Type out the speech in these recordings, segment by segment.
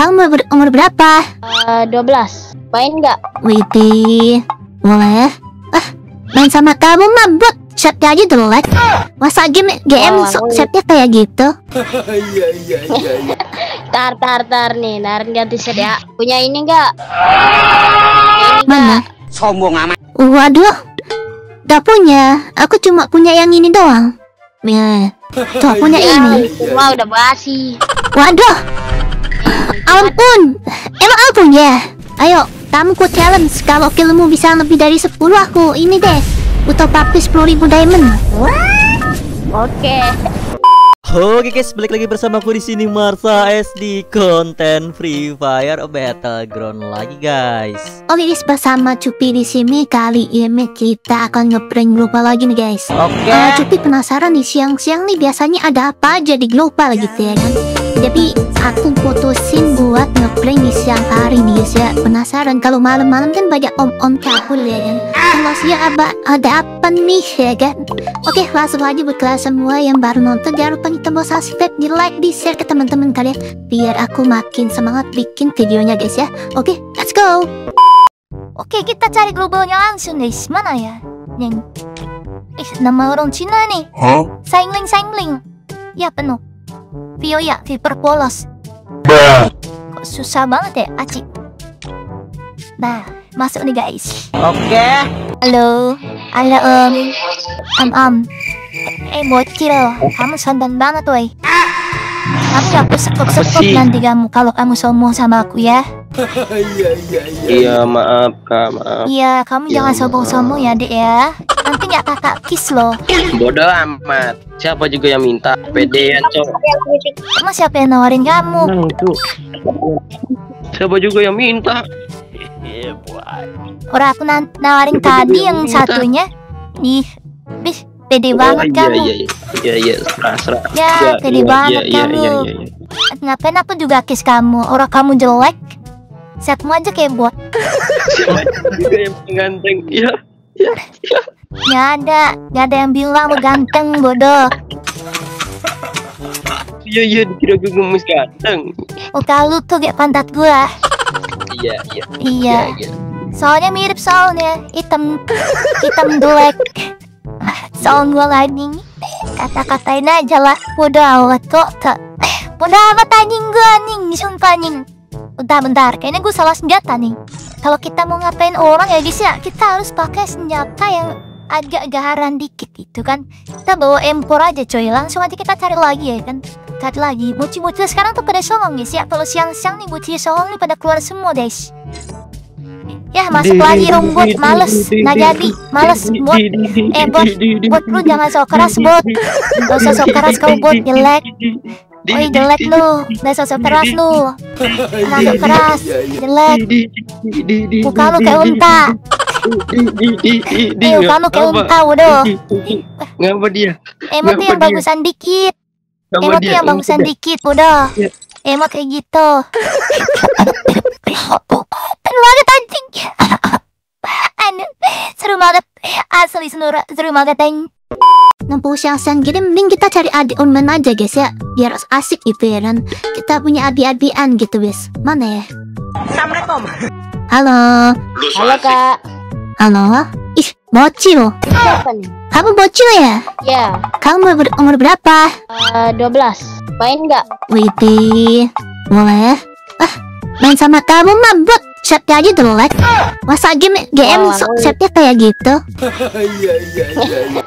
Kamu umur, umur berapa? Eh, 12 Main nggak? Widih, boleh. Ah, main sama kamu mah bot. Setnya aja jelek. Masa game GM Oh, so- setnya kayak gitu? Iya iya iya iya. Tar tar tar nih Narin ganti set ya Punya ini nggak? Ini Mana? Sombong amat. Waduh, gak punya. Aku cuma punya yang ini doang. Tuh punya Ya, ini. semua udah basi Waduh, ampun. Emang aku punya? Ayo, kamu ku challenge. Kalau killmu bisa lebih dari 10 aku ini deh. Butuh praktis 10.000 diamond. Oke Oke guys, balik lagi bersama aku di sini Marsa SD konten Free Fire Battleground lagi guys. Oke guys, bersama Cupi di sini kali ini kita akan ngeprank global lagi nih guys. Oke. Eh, Cupi penasaran nih siang-siang nih biasanya ada apa aja di global gitu ya kan? Jadi aku putusin buat ngeprank di siang hari nih guys ya. Penasaran kalau malam-malam kan banyak om-om cabul ya kan? Kalau siang apa ada apa nih ya kan? Oke langsung aja buat kalian semua yang baru nonton jangan lupa nih tombol subscribe, di like, di share ke teman-teman kalian biar aku makin semangat bikin videonya guys ya. Oke, let's go. Oke, kita cari globalnya langsung guys. Mana ya? Yang Eh, nama orang Cina nih. Hah? Saingling Saingling. Ya penuh. Vio ya, Viper polos. Kok susah banget ya, Aci. Nah, masuk nih guys. Oke. Halo, halo om, om om. Eh bocil, kamu sandan banget woi. Kamu gak aku sekuk-sekuk nanti kamu kalau kamu sombong sama aku ya. Iya iya iya. Iya maaf kak maaf Iya, kamu Ya, jangan sombong-sombong ya dek ya. Nanti nggak kakak kiss loh. Bodoh amat Siapa juga yang minta Pedean cok Emang siapa yang nawarin kamu? Nah, itu. Siapa juga yang minta Orang aku nawarin tadi yang minta? satunya. Ih, bis pede Oh, banget iya, kamu. Iya iya iya iya serah serah Ya, Iya, pede iya, banget iya, iya, kamu. iya, iya, iya. Ngapain aku juga kiss kamu? Orang kamu jelek. Setmu aja yang ganteng Iya Nggak ada, nggak ada yang bilang lu ganteng bodoh. iya iya dikira gue gemes ganteng Muka lu tuh kayak pantat gua. Iya iya Iya, iya soalnya mirip soalnya hitam, hitam jelek. Soal gua lagi kata-katain aja lah. Bodoh amat kok tak. Bodoh amat anjing gua anjing, sumpah anjing. Bentar bentar, kayaknya gue salah senjata nih. Kalau kita mau ngapain orang ya guys ya, kita harus pakai senjata yang agak gaharan dikit gitu kan. Kita bawa empor aja coy, langsung aja kita cari lagi ya kan. Cari lagi, bocil-bocil sekarang tuh pada songong guys ya. Kalau siang-siang nih bocil songong nih pada keluar semua guys. Ya masuk lagi dong bot, males, nggak jadi, males bot. Eh bot, bot lu jangan sok keras bot. Gak usah sok keras kau bot, jelek. Oi jelek lu, gak usah sok keras lu. Sok keras, jelek. Muka lu kayak unta, eh muka lu kayak unta udah. Ngapa dia? Emot tuh yang bagusan dikit, Ngapa emot tuh dia? yang bagusan dikit udah. Iya. Emot kayak gitu. Seru banget anjing. Seru banget. Asli seru banget anjing. Nempuh siang-siang gini mending kita cari adik unmen aja guys ya. Biar asik gitu ya kan Kita punya adik-adikan gitu guys. Mana ya? Assalamualaikum. Halo. Halo kak. Halo. Ih bocil. Siapa nih? Kamu bocil ya? Ya. Kamu umur, umur berapa? eh, 12 Main nggak? Widih. Boleh Ah main sama kamu mah bot Setnya aja jelek Masa game GM Oh, so, aku- setnya kayak gitu Iya iya iya.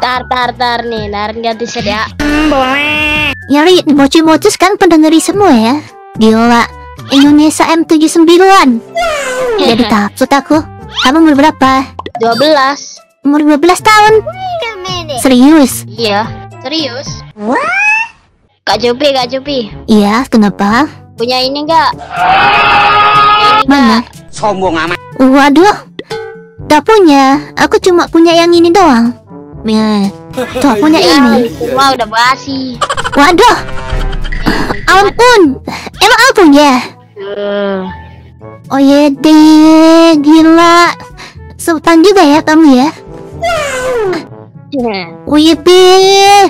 Tar tar tar nih Narin ganti set ya Nyari bocil-bocil sekarang pada ngeri semua ya Gila Indonesia M79 Jadi takut aku Kamu umur berapa? 12 Umur 12 tahun Serius? Iya Serius? Kak Jupi Kak Jupi Iya kenapa? Punya ini nggak? Mana? Sombong amat. Waduh. Gak punya. Aku cuma punya yang ini doang. Nih Tuh punya Ya, ini. semua udah basi. Waduh. Ampun. Emang aku punya? Eh, Oh iya deh Gila. Sultan juga ya kamu ya? Wih deh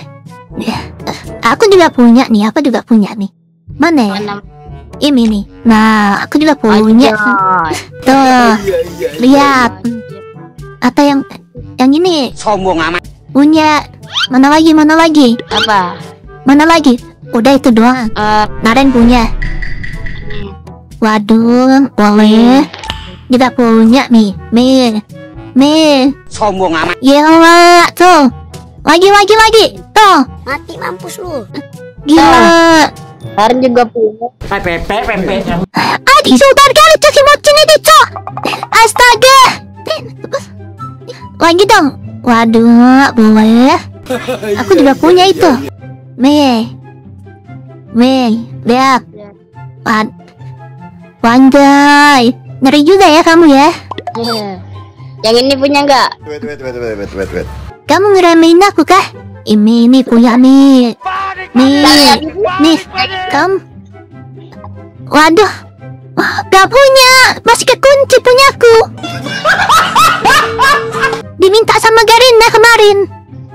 Ya, Aku juga punya nih. Aku juga punya nih. Mana ya? Mana Ini nih. Nah, aku juga punya. Tuh, Iya iya iya. lihat. Atau yang yang ini Sombong amat. punya. Mana lagi? Mana lagi? Apa? Mana lagi? Udah itu doang. Eh, Naren punya. Waduh, boleh. Juga punya nih. Nih. Nih. Sombong amat. Gila, tuh. Lagi, lagi, lagi. Tuh. Mati mampus lu. Gila. Naren juga punya. Adik sultan kali tuh kimochi nih Dico. Astaga. Lagi dong. Waduh, boleh. Aku juga punya itu. Mei. Mei, lihat. Wad. Wanjay. Ngeri juga ya kamu ya. Yang ini punya nggak? Wait, wait, wait, wait, wait, wait, wait. Kamu ngeremehin aku kah? Ini nih punya nih. Nih, nih, kamu. Waduh, gak punya. Masih kekunci punyaku. Diminta sama Garina kemarin.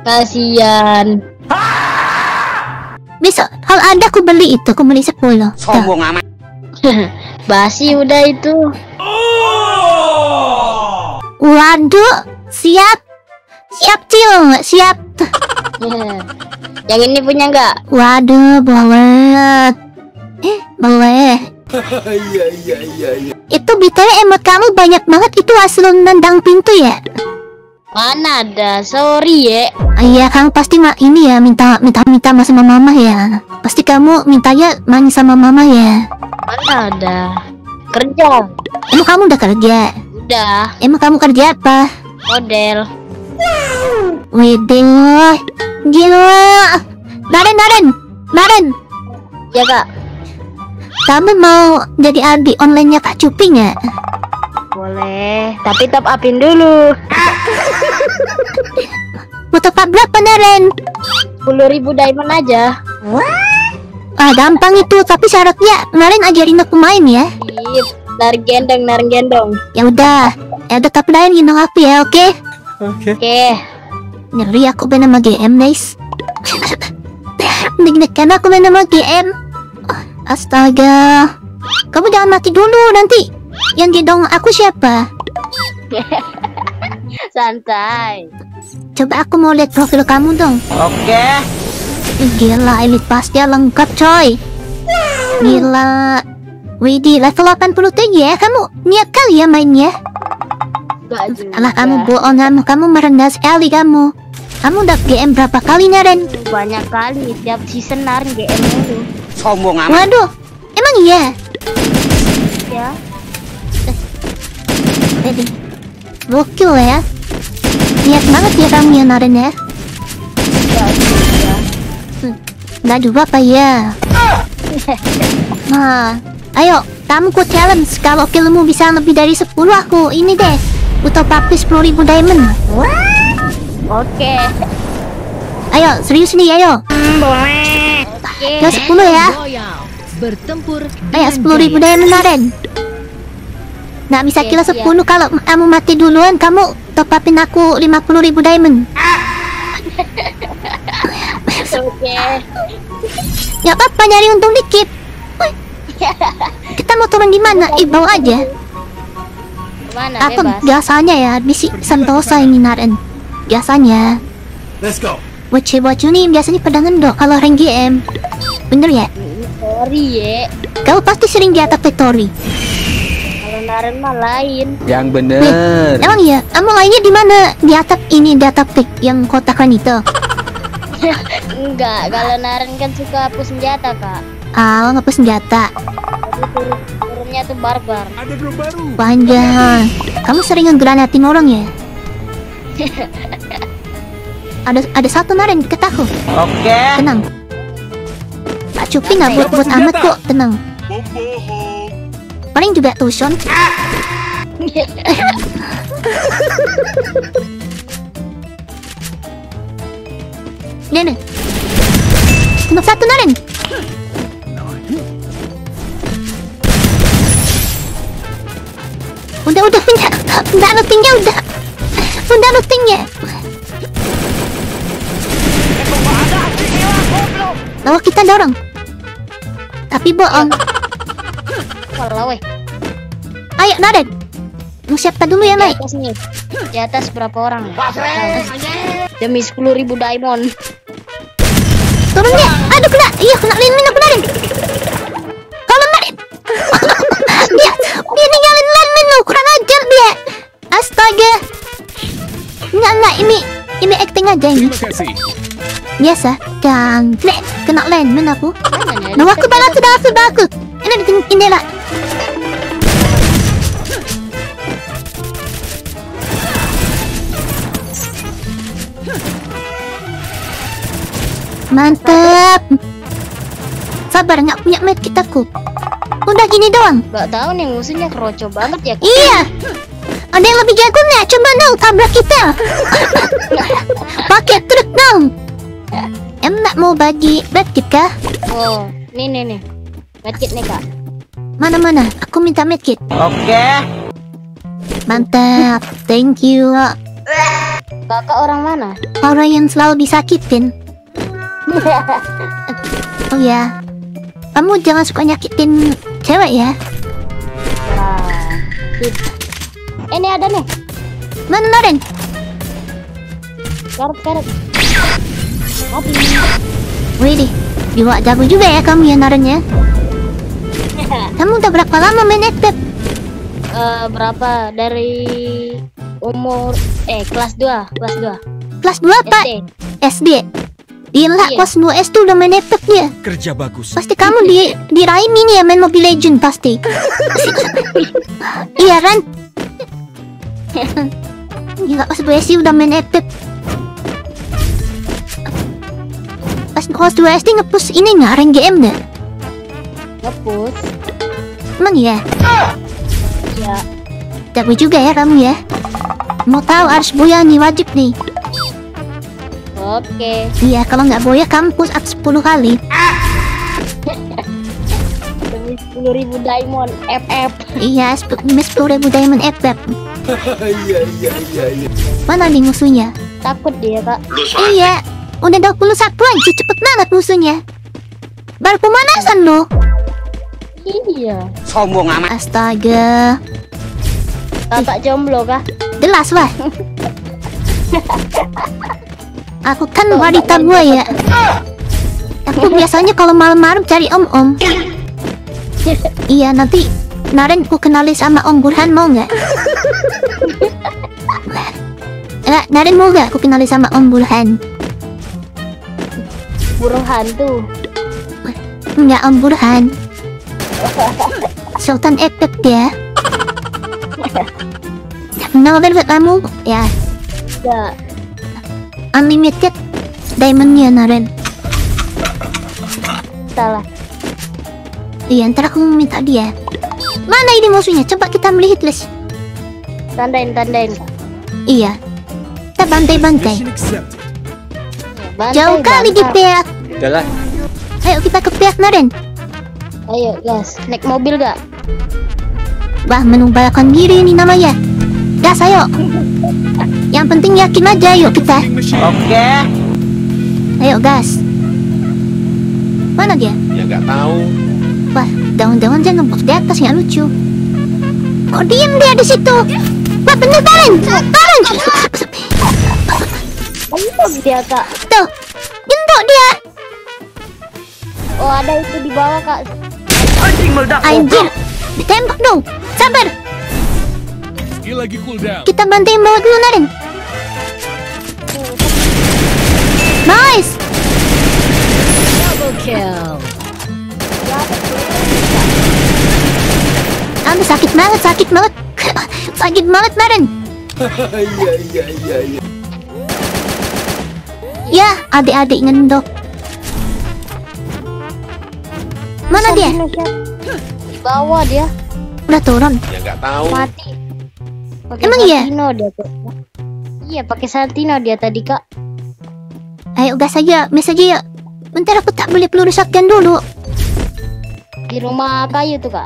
Kasian. Besok kalau ada aku beli itu, aku beli 10. Tuh. Sombong amat. Basi udah itu. Waduh, siap. Siap cil, siap. Yang ini punya nggak? Waduh, boleh. Eh, boleh. Iya iya iya iya. Itu BTW emot kamu banyak banget itu hasil nendang pintu ya? Mana ada? Sorry ya. Iya, kamu pasti ma ini ya minta minta minta sama mama ya. Pasti kamu mintanya main sama mama ya. Mana ada? Kerja. Emang kamu udah kerja? Udah. Emang kamu kerja apa? Model. Widih, gila. Naren, Naren, Naren. Ya kak. Kamu mau jadi adik online-nya Kak Cupi nggak? Boleh. Tapi top upin dulu. Mau top up berapa Naren? 10.000 ribu diamond aja. Ah, gampang itu, tapi syaratnya Naren ajarin aku main ya. Sip. Narik gendong, narik gendong. Ya udah, ya udah tapi Naren gendong aku ya, oke? Oke. Ngeri aku main sama GM, guys. Deg-degan aku main sama GM. Astaga. Kamu jangan mati dulu nanti. Yang gendong aku siapa? Santai. Coba aku mau lihat profil kamu dong. Oke. Gila, elite pasnya lengkap coy. Gila. Widih, level 83 ya kamu. Niat kali ya mainnya. Gak. Alah kamu bohong kamu, kamu merendah sekali kamu. Kamu udah GM berapa kali Naren? Banyak kali. Tiap season narik GM dulu. Sombong amat. Waduh, emang iya? Ya. Jadi, gokil ya. Niat banget ya kamu ya Naren ya. Gak juga. Nggak juga apa ya? Nah, ayo, kamu ku challenge. Kalau killmu bisa lebih dari 10, aku ini deh. Butuh praktis 10.000 diamond. Oke. Ayo, serius nih, ayo. Oke. Ya 10 ya. bertempur Ayo, 10.000 diamond Naren. Nggak bisa siap. 10 kalau kamu mati duluan, kamu top upin aku 50.000 diamond. Oke. Ya apa-apa, nyari untung dikit. Kita mau turun di mana? Ih, bawa aja. Mana Aku bebas. biasanya ya di si Sentosa ini Naren. Biasanya. Let's go. Bocil-bocil nih biasanya pada ngendok kalau rank GM. Bener ya? Sorry ya. Kau pasti sering di atap factory. Kalau Naren mah lain. Yang bener. Emang iya? Kamu lainnya di mana? Di atap ini, di atap pick yang kotakan itu. Enggak. Kalau Naren kan suka hapus senjata kak. Ah, ngapus senjata. Jadi turunnya tuh barbar. Panjang. Kamu sering ngegranatin orang ya? ada ada satu Naren deket aku. Oke. Tenang. Pak Cupi nggak buat buat amat kok. Tenang. Paling juga tuson. Nih. Cuma satu Naren. Udah udah punya. Udah lootingnya udah. Udah lootingnya. Lawa kita dorong. Tapi bohong. Walah, weh. Ayo Naren. Mau siapa dulu ya naik? atas nih. Di atas berapa orang? Demi 10.000 diamond. Turun dia. Aduh kena. Iya kena Lin Min aku Kurang ajar dia. Astaga. Enggak enggak ini ini acting aja ini. Biasa. Dan Nek, kena Lin Min aku. Nah, aku balas sudah aku sudah aku. Ini ini lah. Mantap. Sabar nggak punya medkit aku. Udah gini doang. Gak tahu nih musuhnya keroco banget ya. Iya. Ada yang lebih jago nggak? Coba dong tabrak kita. Pakai truk dong. Em nak mau bagi medkit kah? Oh, nih nih nih. Medkit nih kak. Mana mana? Aku minta medkit. Oke. Mantap. Thank you. Kakak orang mana? Orang yang selalu disakitin. Oh ya. Kamu jangan suka nyakitin cewek ya. Eh, Ini ada nih. Mana Naren? Karet karet. Mati. Wih Jiwa jago juga ya kamu ya Naren ya. Kamu udah berapa lama main FF? Eh, berapa dari umur eh kelas 2 kelas 2 Kelas 2 Pak? SD SD. Gila, Iya. kelas 2 SD udah main FF dia. Kerja bagus. Pasti kamu di di Raim ini ya main Mobile Legend pasti. iya kan? Gila pas 2 SD udah main FF. Pas kelas 2 SD ngepush ini nggak rank GM deh. ngepus Emang ya? ya Jago juga ya kamu ya. Mau tahu harus boya nih wajib nih. Oke Iya kalau nggak boya kamu push up 10 kali. demi 10.000 diamond FF Iya, sepuluh ribu diamond FF. Iya iya iya iya. Mana nih musuhnya? takut dia kak Iya, udah 21 aja cepet banget musuhnya. Baru pemanasan loh. iya Sombong amat. Astaga, kakak jomblo kah jelas lah. Aku kan wanita gua ya. Aku biasanya kalau malam-malam cari om-om. Iya, nanti Naren ku kenali sama Om Burhan mau nggak? Enggak, Naren mau nggak aku kenali sama Om Burhan? burung hantu Enggak Om Burhan. Sultan Epep dia. Novel buat kamu ya ya unlimited diamondnya Naren. salah Iya ntar aku minta dia. Mana ini musuhnya? Coba kita melihat list. tandain tandain Iya. Kita bantai-bantai. Jauh kali di pihak. Udahlah. Ayo kita ke pihak Naren. ayo gas naik mobil gak Wah menumbalkan diri ini namanya. Gas ayo. Yang penting yakin aja yuk kita. Oke. Ayo gas. Mana dia? Ya nggak tahu. Wah, jangan-jangan dia nembus di atas nggak lucu. Kok diem dia di situ? Wah, bener! Karen! Empuk dia kak Tuh, gendok dia. oh ada itu di bawah kak Anjing meledak. Anjir, ditembak dong. Sabar, Skill lagi cooldown. kita bantuin bawa dulu Naren. Nice. Double kill. Aduh sakit banget, sakit banget. sakit banget Naren. Iya iya iya iya. Ya, adik-adik ngendok. Mana dia? di bawah dia Udah turun. Ya nggak tahu. mati Pakai Emang iya? Santino dia tuh iya pakai Santino dia tadi kak Ayo gas aja, mes aja yuk. Bentar aku tak boleh peluru shotgun dulu. di rumah kayu tuh kak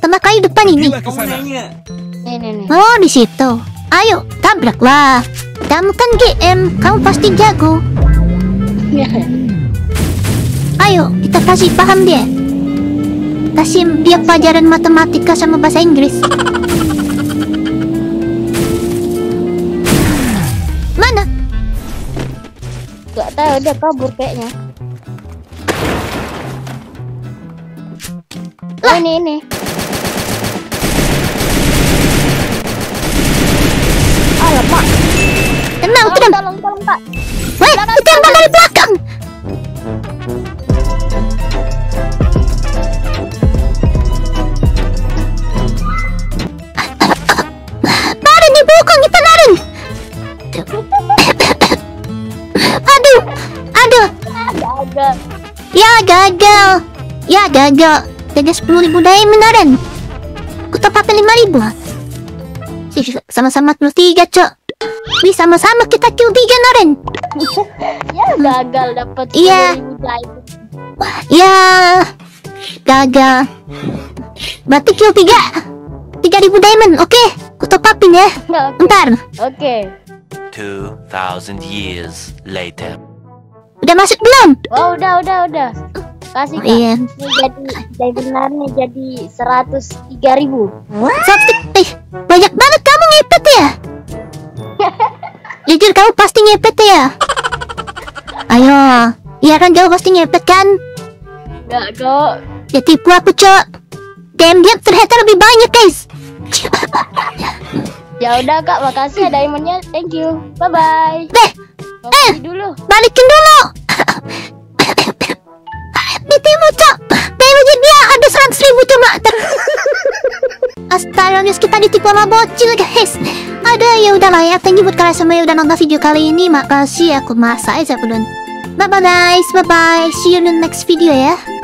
Tengah kayu depan ini. Nih nih nih Oh, di situ. Ayo, tabraklah. Kamu kan GM, kamu pasti jago. Ayo, kita kasih paham dia. Kasih dia pelajaran matematika sama bahasa Inggris. Dia kabur kayaknya. Oh, ini ini. Alamak. Tenang, tenang. tolong, tolong, Pak. Weh, ditembak dari belakang. Gagal. Jaga sepuluh ribu diamond Naren. Aku top up lima ribu. Sih, Sama-sama kill tiga cok. Wih, sama-sama kita kill tiga Naren. Ya gagal dapat Iya. 10.000 diamond. Ya, gagal. Berarti kill tiga. Tiga ribu diamond, oke? Top upin ya. Oke. Ntar, Oke. 2,000 years later. udah masuk belum? Wah, udah, udah, udah. Kasih, Kak. iya. Ini jadi diamondnya jadi 103.000. Satu, eh, banyak banget kamu ngepet ya? Jujur kamu pasti ngepet ya? Ayo, iya kan kamu pasti ngepet kan? Enggak kok. Ya tipu aku cok. Diam-diam ternyata lebih banyak guys. Ya udah Kak, makasih ya diamondnya. Thank you. Bye bye. Deh, Kopi dulu. balikin dulu. Ditimu cok. Diamondnya dia ada 100 ribu cuma. Astaga kita ditipu sama bocil guys. Ada ya udahlah ya. Thank you buat kalian semua yang udah nonton video kali ini. Makasih aku masa aja belum Bye bye guys. Bye bye See you in the next video ya